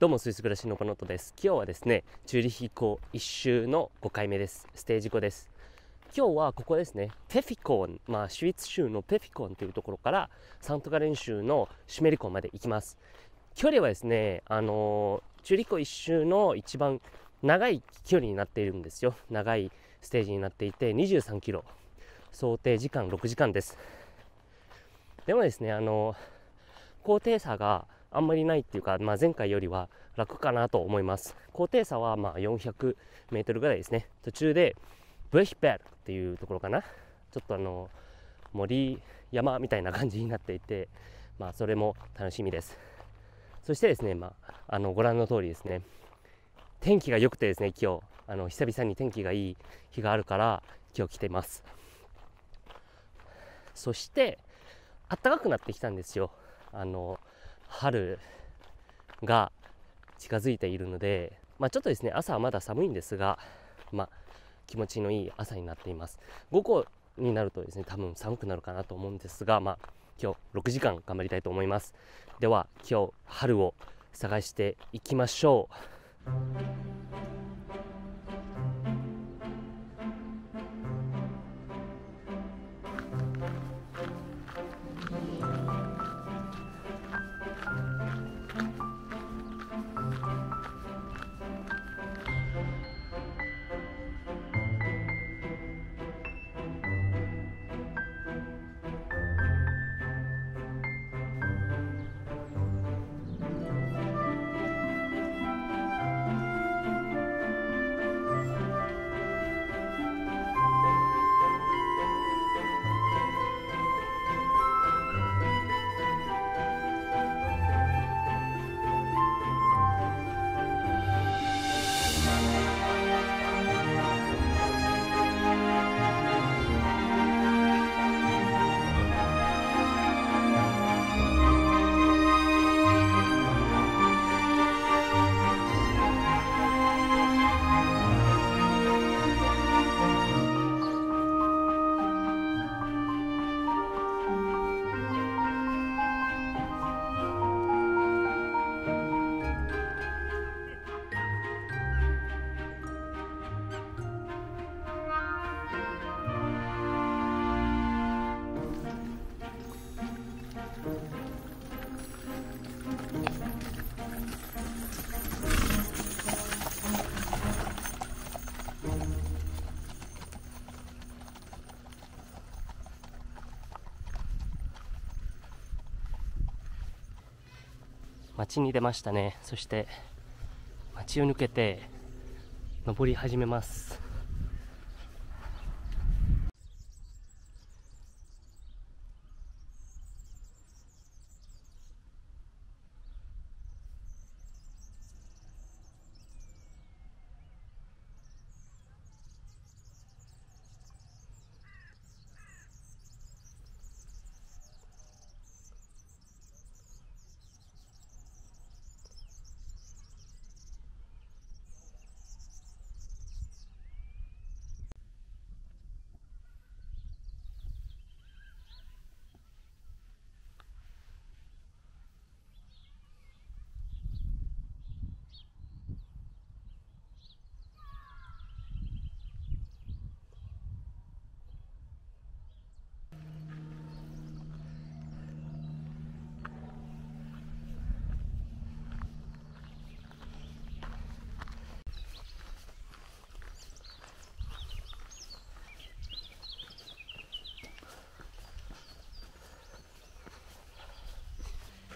どうもスイス暮らしのボノットです。今日はですねチューリヒ港一周の5回目です。ステージ5です。今日はここですねペフィコンまあシュイツ州のペフィコンというところからサントガレン州のシュメリコンまで行きます。距離はですねあのチューリヒ港一周の一番長い距離になっているんですよ。長いステージになっていて23キロ。想定時間6時間です。でもですねあの高低差があんまりないっていうか、まあ、前回よりは楽かなと思います。高低差はまあ400メートルぐらいですね。途中でブレヒペルっていうところかな。ちょっとあの森山みたいな感じになっていてまあそれも楽しみです。そしてですねまああのご覧の通りですね。天気が良くてですね今日。あの久々に天気がいい日があるから今日来てます。そして暖かくなってきたんですよ。あの春が近づいているので、まあ、ちょっとですね朝はまだ寒いんですが、まあ、気持ちのいい朝になっています。午後になるとですね多分寒くなるかなと思うんですが、まあ、今日6時間頑張りたいと思います。では今日春を探していきましょう。街に出ましたね。そして街を抜けて登り始めます。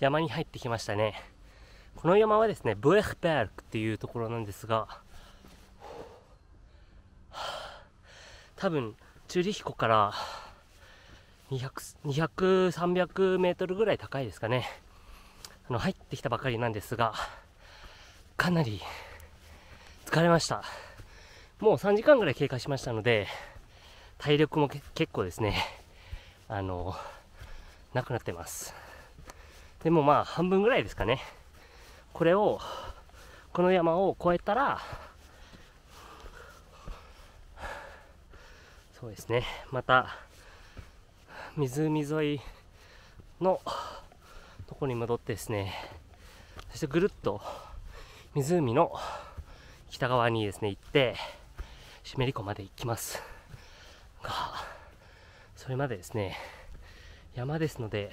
山に入ってきましたねこの山はですねブエフベルクっていうところなんですが多分チュリヒコから200、300メートルぐらい高いですかね。あの、入ってきたばかりなんですが、かなり疲れました。もう3時間ぐらい経過しましたので、体力も結構ですね、あの、なくなってます。でもまあ半分ぐらいですかね。これを、この山を越えたら、そうですね、また湖沿いのとこに戻ってですね、そしてぐるっと湖の北側にですね行って湿り湖まで行きます。がそれまでですね山ですので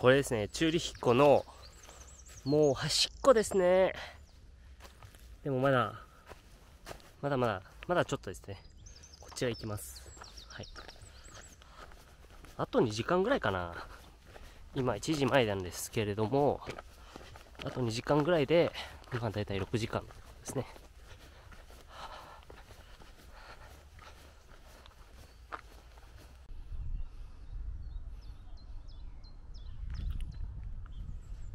これですね、チューリヒ湖のもう端っこですね。でもまだ、まだまだ、まだちょっとですね。こちら行きます。はい。あと2時間ぐらいかな。今1時前なんですけれども、あと2時間ぐらいで、今だいたい6時間ですね。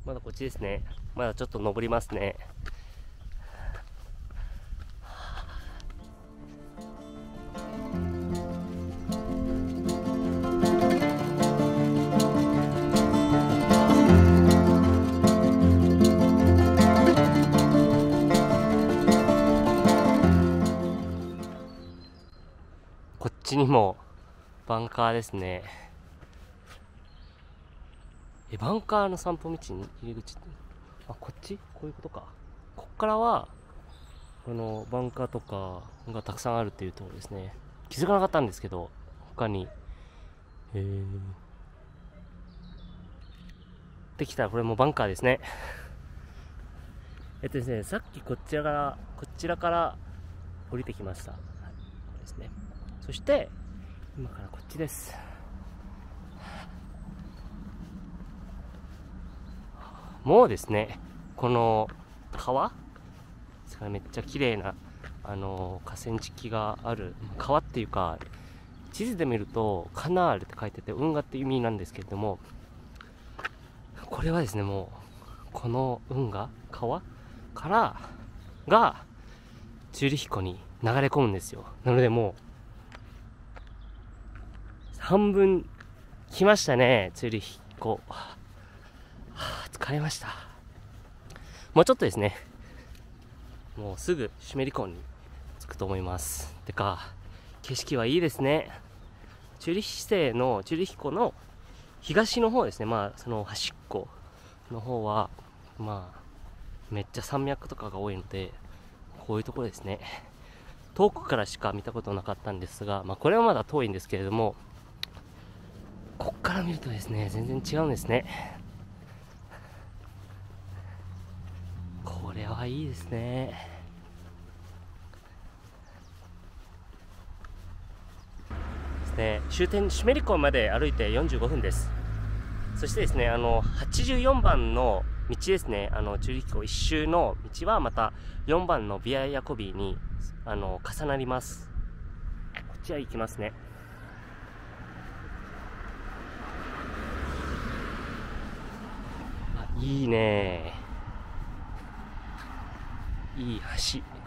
まだこっちですね。まだちょっと登りますね。こっちにもバンカーですね。え、バンカーの散歩道に入り口、あ、こっち？こういうことか。こっからは、このバンカーとかがたくさんあるっていうところですね。気づかなかったんですけど、他に。へーできたらこれもバンカーですね。えっとですね、さっきこちらから、こちらから降りてきました。はい、これですね。そして、今からこっちです。もうですね、この川？ですからめっちゃ綺麗な、あの河川敷がある、川っていうか、地図で見ると、カナールって書いてて、運河って意味なんですけれども、これはですね、もう、この運河、川から、が、チューリヒ湖に流れ込むんですよ。なのでもう、半分来ましたね、チューリヒ湖。疲れました。もうちょっとですね。もうすぐ湿り湖に着くと思います。てか、景色はいいですね。チュリヒ市のチュリヒ湖の東の方ですね。まあ、その端っこの方は、まあ、めっちゃ山脈とかが多いので、こういうところですね。遠くからしか見たことなかったんですが、まあ、これはまだ遠いんですけれども、こっから見るとですね、全然違うんですね。これはいいですね。ですね、終点、湿り湖まで歩いて45分です。そしてですね、あの、84番の道ですね、あの、チューリヒ湖一周の道はまた4番のビアヤコビーに、あの、重なります。こっちは行きますね。いいねいい橋。